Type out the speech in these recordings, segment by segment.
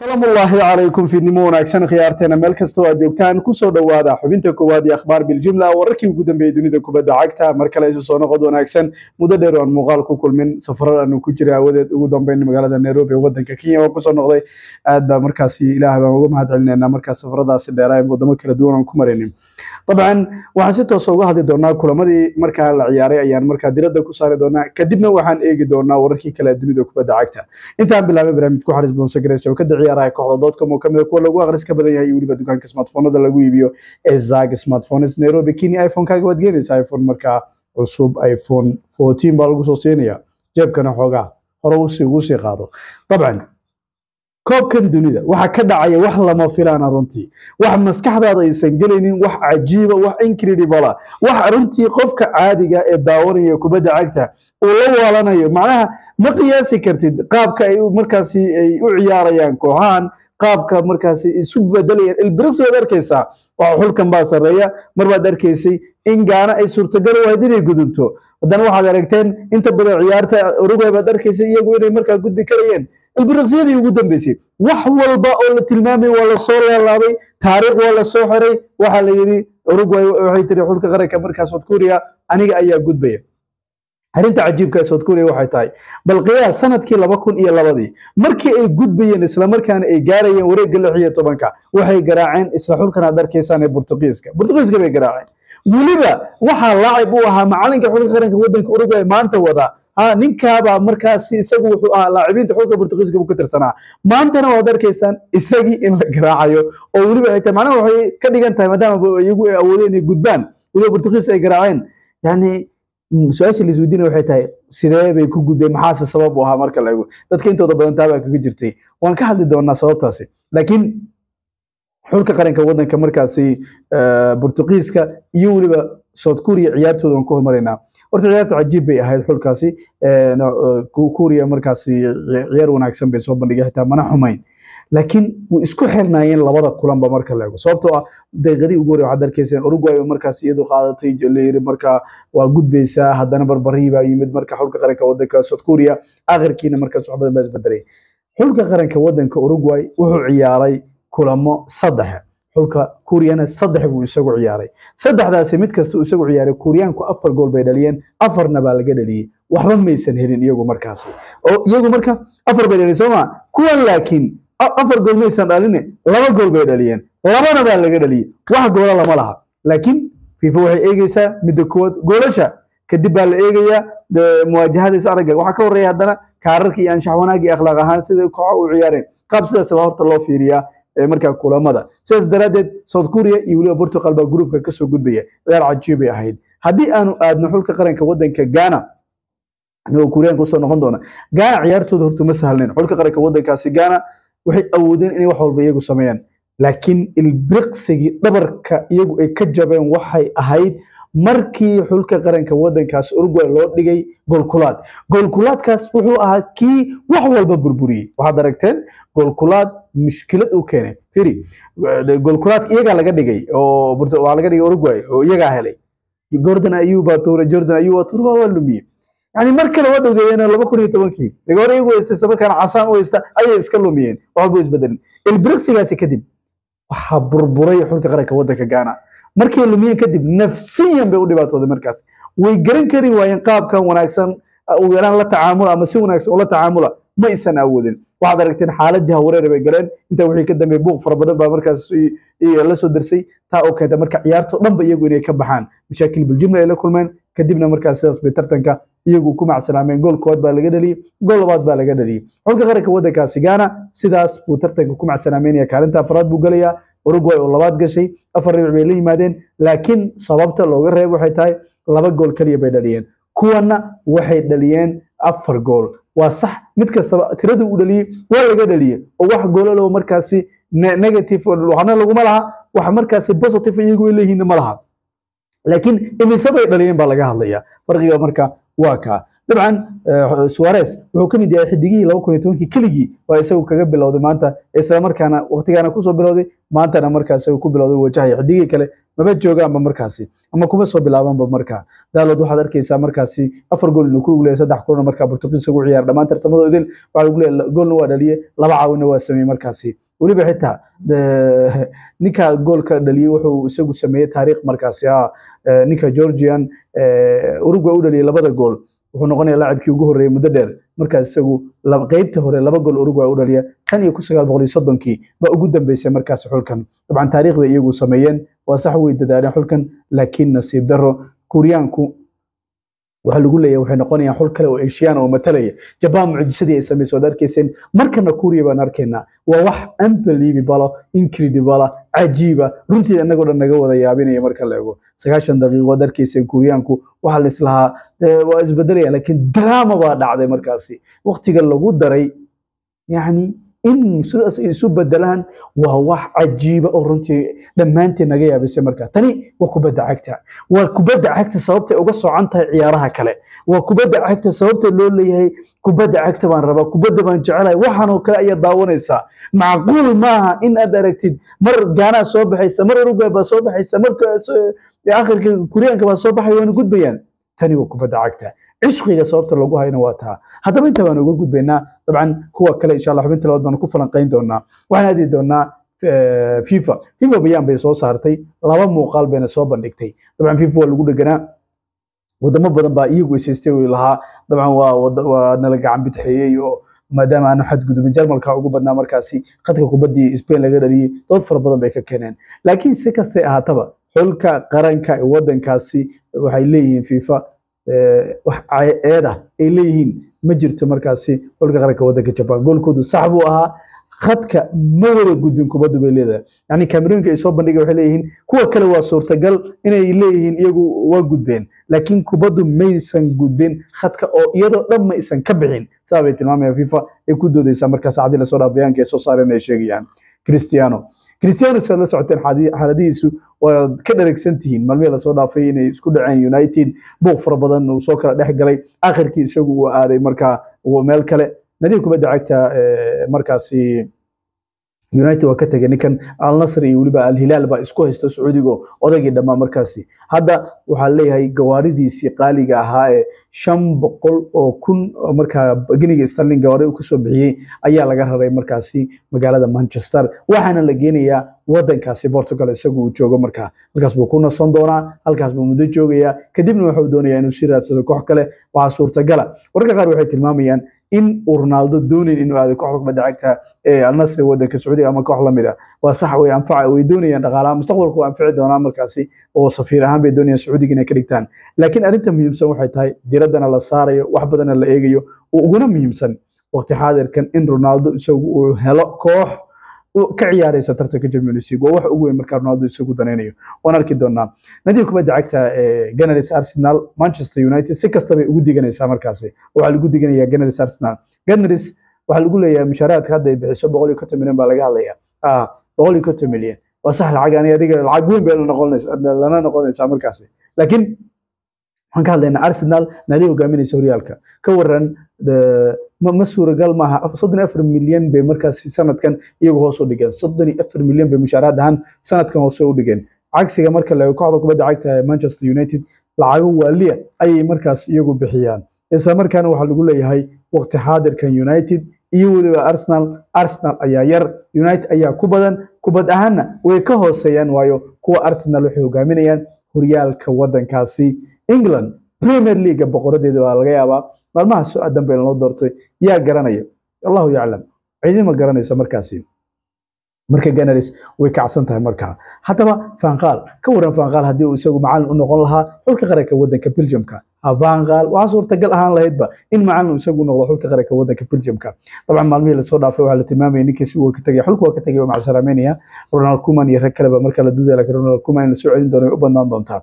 salaam ullaahi calaykum fiidnimo wanaagsan khiyaarteena. Meel kastoo aad joogtaan ku soo dhowaada xubinta koowaad iyo akhbaar biljumla wararkii ugu dambeeyey dunida kubadda cagta mar kale isu soo noqod wanaagsan. Muddo dheer oo aan muuqaal ku kulmin safarada aanu ku jira awadeed ugu dambeyn magaalada nairobi ee wadanka kenya oo ku soo noqday. Aad baa markaasi ilaah baan uga mahad celinayna markaas safaradaasi dheeraa ee wadamo kala duwan aan ku maraynin. Dabcan waxaan si toosa uga hadli doonaa kulamadii markaa la ciyaaray ayaan markaa diradda ku saari doonaa. Kadibna waxaan eegi doonaa wararkii kale dunida kubadda cagta. Intaan bilaabay barnaamijku xaris bonsegares oo ka ciyaaraha kooxda dotcom oo ka mid kuwa lagu akhris ka badan yahay weliba dukaanka smartphonada lagu iibiyo ee zag smartphones nairobi kenya iphone-kaaga waad geenaysaa iphone markaa cusub iphone 14 baa lagu soo siinaya jeebkana xoogaa hore ugu sii qaado dabcan koobkan dunida waxa ka dhacaya wax lama filaana runtii. Wax maskaxdaada aysan gelaynin wax cajiiba wax incredible wax runtii qofka caadiga ee daawanaya kubadda cagta uu la waalanayo. Macnaha ma qiyaasi kartid qaabka ay markaasi ay u ciyaarayaan kooxahan qaabka markaasi isu bedelayaan ilbiriqsi baad arkaysaa waa xulkan baa sarreeya. Mar baad arkaysay in gaana ay suurtagal wahayd inay gudubto haddana waxaad aragteen inta badan ciyaarta uruguay baad arkaysay iyagu inay markaa gudbi karayeen ilbiriqsiyadii ugu dambeysay wax walba oo la tilmaamay waa la soo laalaabay taariikh waa la soo xiray waxaa la yidhi uruguay waxay tiri xulka qaranka markaa south korea aniga ayaa gudbaya. Arrinta cajiibka south korea waxay tahay bal qiyaas sannadkii laba kun iyo labadii markii ay gudbayeen islamarkaana ay gaarayeen wareegga lix iyo tobanka waxay garaaceen isla xulkan aad arkaysaan ee burtuqiiska burtuqiiska bay garaaceen. Weliba waxaa laacib u ahaa macalinka xulka qaranka wadanka uruguay maanta wada ha ninkaabaa markaasi isagu wuxuu ahaa laacibiinta xulka burtuqiiska buu ka tirsanaa. Maantana waad arkaysaan isagii in la garaacayo oo weliba tahay. Macnaha waxay ka dhigan tahay maadaama iyagu ay awoodeen inay gudbaan weliba burtuqiis ay garaaceen. Yani su'aasha la isweydiina waxay tahay sidee bay ku gudbeen? Maxaase sabab u ahaa marka la dadka intooda badan taabaa kaga jirtay. Waan ka hadli doonaa sababtaasi. Laakiin xulka qaranka wadanka markaasi burtuqiiska iyo weliba south korea ciyaartooda waan ku hormaraynaa. Horta ciyaarta cajiib bay ahayd xulkaasi korea markaasi ciyaar wanaagsan bay soo bandhigay xitaa mana xumayn. Laakiin way isku xirnaayeen labada kulanba marka la eego. Sababtoo ah daqiiqadii ugu horey waxaad arkayseen uruguay markaas iyadu qaadatay layiri marka waa gudbaysaa haddana barbarii baa yimid marka xulka qaranka wadanka south korea akhirkiina markaas wax badan baa isbedelay xulka qaranka wadanka uruguay wuxuu ciyaaray kulamo saddex xulka kuuriyana saddex buu isagu ciyaaray. Saddexdaasi mid kasta uu isagu ciyaaray kuuriyaanku afar gool bay dhaliyeen afarna baa laga dhaliyey. Waxba maysan helin iyagu markaasi. Oo iyagu marka afar bay dhaliyeen sooma kuwan laakiin afar gool maysan dhaline laba gool bay dhaliyeen. Labana baa laga dhaliyey. Wax goola lama laha. Laakiin fifa waxay eegeysaa midda koowaad goolasha. Kadib baa la eegayaa muwaajahadays aragga. Waxaa ka horreeya haddana kaararka iyo anshax wanaag iyo akhlaaq ahaan sida kooxa u ciyaareen. Qaab sidaas baa horta loo fiiriyaa markaa kulamada. Sidaas daraaddeed south korea iyo weliba portugal baa gruupka ka soo gudbaya ciyaar cajiibay ahayd. Haddii aanu aadno xulka qaranka wadanka ghana anigoo kuuriyaanka u soo noqon doona ghana ciyaartooda horta ma sahlnayn xulka qaranka wadankaasi ghana waxay awoodeen inay wax walba iyagu sameeyaan. Laakiin ilbriqsigii dhabarka iyagu ay ka jabeen waxay ahayd markii xulka qaranka wadankaas uruguay loo dhigay goolkulaad. Goolkulaadkaas wuxuu ahaa kii wax walba burburiyey. Waxaad aragteen goolkulaad mushkilad u keenay. Firi goolkulaadka iyagaa laga dhigay oo waxaa laga dhigay uruguay oo iyagaa helay. Gordon ayuu baa tuuray jordan ayuu tuuray waa lumiyey yani mar kale waad ogeeyeen laba kun iyo tobankii. Rigoore iyagu haysta isla markaana casaan u haysta ayay iska lumiyeen. Wax walba isbedelin ilbriqsigaasi kadib waxaa burburay xulka qaranka wadanka ghana markay lumiyeen kadib nafsiyan bay u dhibaatooday markaas. Way garan kari waayeen qaabkan wanaagsan ugu yaraan la tacaamula ama si wanaagsan ula tacaamula ma isan awoodin. Waxaad aragteen xaalad jahawareer bay galeen. Intaa wixii ka dambeeyay buuq fara badan baa markaas la darsay. Taa oo keenta marka ciyaarto dhanba iyagu inay ka baxaan. Mashaakil biljumla ay la kulmeen. Kadibna markaas sidaas bay tartanka iyagu ku macsanaameen gool koowaad baa laga dhaliyey gool labaad baa laga dhaliyey xulka qaranka wadankaasi gaana sidaas buu tartanka ku macsanaameynaya kaalinta afraad buu gelayaa uruguay oo labaad gashay afar dhibic bay la yimaadeen laakiin sababta looga reeb waxay tahay laba gool keliya bay dhaliyeen. Kuwana waxay dhaliyeen afar gool. Waa sax mid kastaba tirada uu dhaliyey waa laga dhaliyey. Oo wax goolalo markaasi negative waxna laguma laha wax markaasi positive iyagu ay leeyihiin ma laha. Laakiin imise dhaliyeen baa laga hadlaya farqiga marka waa kaa dabcan suarez wuxuu ka yahay xidigihii laba kun iyo tobankii keligii waa isagu kaga bilowday maanta isla markaana waqtigaana ku soo bilowday maantana markaas ku bilowday wajahaya. Xidigihii kale maba joogaanba markaasi ama kuma soo bilaabanba markaa daalood waxaad arkaysaa markaasi afar gool inuu ku lug saddex kulana markaa portugiis ugu ciyaar. Dhammaan tartamadoodin waxaa lagu leeyahay goolna waa dhaliyey laba caawinna waa sameeyey markaasi. Weliba xitaa ninka goolka dhaliyey wuxuu isagu sameeyey taariikh markaasi ah ninka georgian uruguay u dhaliyey labada gool wuxuu noqonaya laacibkii ugu horreeyey muddo dheer. Markaas isagu qeybta hore laba gool uruguay u dhaliya tan iyo kun sagaal boqol iyo soddonkii ba ugu dambeysay markaasi xulkan. Dabcan taariikh bay iyagu sameeyeen waa sax way dadaaleen xulkan laakiin nasiib darro kuuriyaanku waxaa lagu leeyahay waxay noqonayaan xul kale oo eshiyaana oo matalaya. Jabaan mucjisadii ay samayso waad arkayseen markana kuuriya baan arkaynaa waa wax unbelievable incredible cajiiba runtii annagoo dhan naga wada yaabinaya marka la eego. Sagaashan daqiiqo waad arkayseen kuuriyaanku. Waxaa la waa isbedelaya laakiin drama baa dhacday markaasi. Waqtiga lagu daray yacni in sidaas ay isu bedelaan waa wax cajiiba oo runtii dhammaanteen naga yaabisay markaa tani waa kubadda cagta. Waa kubadda cagta sababtay uga socan tahay ciyaaraha kale. Waa kubadda cagta sababta loo leeyahay kubadda cagta baan rabaa kubadda baan jecelahay waxaan oo kale ayaa daawanaysaa macquul maaha in aad aragtid. Mar gaanaa soo baxaysa mar uruguay baa soo baxaysa mar akhirka kuryaanka baa soo baxay waana gudbayaan. Tani waa kubadda cagta cishqiga sababta lagu hayna waa taa haddaba inta baan uga gudbaynaa dabcan kuwa kale insha xubinta labaad baan ku falanqayn doonaa waxaan aadi doonaa fifa fifa bayaan bay soo saartay laba muuqaal bayna soo bandhigtay dabcan fifa waa lagu dheganaa wadamo badan baa iyagu isaystay uu lahaa dabcan waa waa nala gacan bidxeeyey oo maadaama aanu xadgudubin jarmalka ugu badnaa markaasi khadka kubaddii spain laga dhaliyey dood fara badan bay ka keeneen laakiin si kastay ahaataba xulka qaranka ee waxay leeyihiin fifa wax eeda ay leeyihiin ma jirto markaasi xulka qaranka waddanka jaban goolkoodu sax buu ahaa khadka ma wada gudbin kubaddu bay leedahay. Yani cameroonka ay soo bandhigay waxay leeyihiin kuwa kale waa suurtagal inay leeyihiin iyagu waa gudbeen. Laakiin kubaddu maysan gudbin khadka oo iyadoo dhan ma isan ka bixin. Saa bay tilmaamayaan fifa ay ku doodaysaa markaa saacadii la soo dhaaf bayaanka ay soo saareen ay sheegayaan. Cristiano cristiano si aad la socoteen xaaladihiisu waa ka dharagsan tihiin maalmihii la soo dhaafay inay isku dhaceen united buuq fara badan uu soo kala dhex galay. Akhirkii isagu uu aaday markaa meel kale. Nadiib kubadda cagta markaasi united waa ka tegay ninkan alnasr iyo weliba alhilaal baa isku haysta sacuudiga odaygii dhammaa markaasi. Hadda waxaa leeyahay gawaaridiisii qaaliga ahaa ee shan boqol oo kun markaa geniga starling gawaari ka soo bixiyey ayaa laga raray markaasi magaalada manchester waxaana la geenayaa wadankaasi portugal isagu uu joogo markaa. Halkaas buu ku nasan doonaa halkaas buu muddo joogayaa kadibna wuxuu doonayaa inuu si raadsado koox kale waxaa suurtagala. Wararka qaar waxay tilmaamayaan in uu ronaldo doonayn inuu aado kooxda kubadda cagta ee alnasri wadanka sacuudiga ama koox la mid ah waa sax way anfaca way doonayaan dhaqaalaha mustaqbalku waa anfici doonaan markaasi oo safiir ahaan bay doonayaan sacuudiga inay ka dhigtaan. Laakiin arrinta muhiimsan waxay tahay diraddana la saarayo wax badana la eegayo uu uguna muhiimsan waqti xaadirkan in ronaldo isagu uu helo koox ka ciyaaraysa tartanka Champions League waa wax ugu weyn marka Ronaldo isagu danaynayo waan arki doonaa. Nadiif kubadda cagta ee Gunners Arsenal Manchester United. Si kasta bay ugu diganaysaa markaasi waxaa lagu diganayaa Gunners Arsenal. Gunners waxaa lagu leeyahay mushaaraadka hadda ay bixiso boqol iyo konton milyan baa laga hadlayaa. Ah boqol iyo konton milyan. Waa sax lacag ani adiga lacag weyn bay noqonaysaa lana noqonaysaa markaasi. Laakiin waxaan ka hadlaynaa Arsenal naadi hogaaminaysa horyaalka. Ka waran ma suuragal maaha soddon afar milyan bay markaasi sanadkan iyagu hoos u dhigeen. Soddon afar milyan bay mushaaraad ahaan sanadkan hoose u dhigeen. Cagsiga marka la kooxda kubadda cagta ee Manchester United lacago waaliya ayay markaas iyagu bixiyaan. Isla markaana waxaa lagu leeyahay waqti xaadirkan United iyo weliba Arsenal. Arsenal ayaa yar United ayaa ku badan kubad ahaanna way ka hooseeyaan waayo kuwa Arsenal waxay hogaaminayaan horyaalka wadankaasi England Premier League boqoradeeda waa laga yaabaa. Maalmaha soo dambe loo doortay yaa garanaya allahu yaclam ciidima garanaysa markaasi marka Gunners way kacsan tahay markaa haddaba Fanqal ka waran Fanqal haddii uu isagu macallin u noqon lahaa xulka qaranka wadanka Belgiumka. Fanqal waxa suurtagal ahaan lahaydba in macallin isagu noqdo xulka qaranka wadanka Belgiumka. Dabcan maalmihii la soo dhaafay waxaa la tilmaamayay ninkiisi uu ka tagay xulku waa ka tagay salaameynaya Ronald Koeman iyo rag kaleba marka la duudaya laakiin Ronald Koeman in la soo celin doono way u badnaan doontaa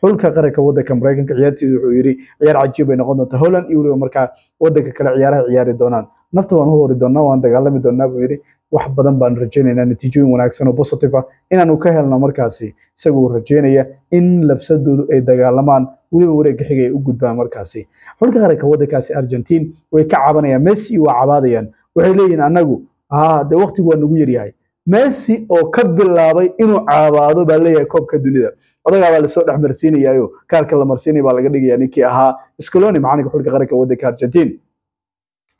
xulka qaranka wadanka Mareykanka ciyaartiisu wuxuu yiri ciyaar cajiib ay noqon doontaa Holland iyo weliba markaa wadanka kale ciyaaraha ciyaari doonaan nafta waan u hori doonaa waan dagaalami doonaa buu yiri wax badan baan rajaynaynaa natiijooyin wanaagsan oo positive ah. Inaanu ka helno markaasi isagoo rajaynaya in lafsadoodu ay dagaalamaan weliba wareegga xigay ay u gudbaan markaasi. Xulka qaranka waddankaasi argentiin way ka cabanayaan messi waa cabaadayaan. Waxay leeyihiin annagu haa waqtigu waa nagu yaryahay. Messi oo ka bilaabay inuu caabaado baa leeyahay koobka dunida. Odagaa baa la soo dhex marsiinayaayo kaarka la marsiinaya baa laga dhigaya ninkii ahaa scaloni macalinka xulka qaranka waddanka argentiin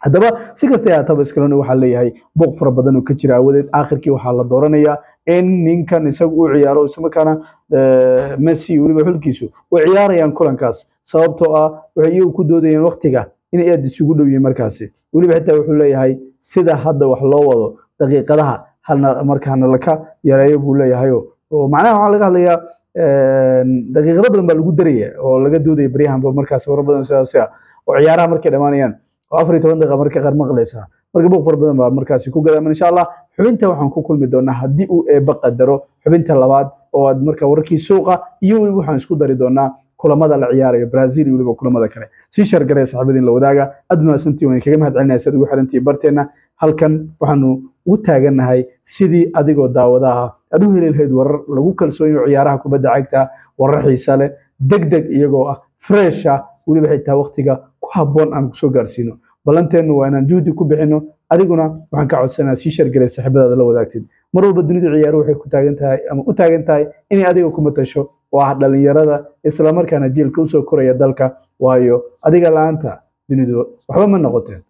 haddaba si kasta haataba scaloni waxaa leeyahay buuq fara badan oo ka jira awadeed aakhirkii waxaa la dooranayaa in ninkan isagu uu ciyaaro islamarkaana messi weliba xulkiisu way ciyaarayaan kulankaas. Sababtoo ah waxay iyagu ku doodayeen waqtiga inay aad isugu dhow markaasi. Weliba xitaa wuxuu leeyahay sida hadda wax loo wado daqiiqadaha hana markaana laka yareeyo buu leeyahay oo macnaha waxaa laga hadlayaa daqiiqado badan baa lagu daraya oo laga doodaya baryahanba markaas warar badan sidaas ah. Oo ciyaaraha markay dhammaanayaan oo afar iyo toban daqiiqa marka qaar maqlaysaa marka buuq fara badan baa markaasi ku gadaaman insha allah xubinta waxaan ku kulmi doonaa haddii uu eebba qadaro. Xubinta labaad oo aad marka wararkii suuqa iyo weliba waxaan isku dari doonaa kulamada la ciyaarayo brazil iyo weliba kulamada kale. Sii shargaraya saxaabadiin la wadaaga. Aad mahadsantiin waan kaga mahad celinaya ugu xirantii barteena halkan waxaanu u taagannahay sidii adigoo daawadaha aad u heli lahayd warar lagu kalsoonyo ciyaaraha kubadda cagta warar xiisa leh deg deg iyagoo ah fresh ah weliba xitaa waqtiga ku habboon aan ku soo gaarsiino. Ballanteennu waa inaan juhdi ku bixino adiguna waxaan ka codsanaa sii shargalay saaxiibadaada la wadaagtid mar walba dunidu ciyaaru waxay ku taagan tahay ama u taagan tahay inay adiga ku matasho oo ah dhalinyarada islamarkaana jiilka u soo koraya dalka. Waayo adiga la'aanta dunidu waxba ma noqoteen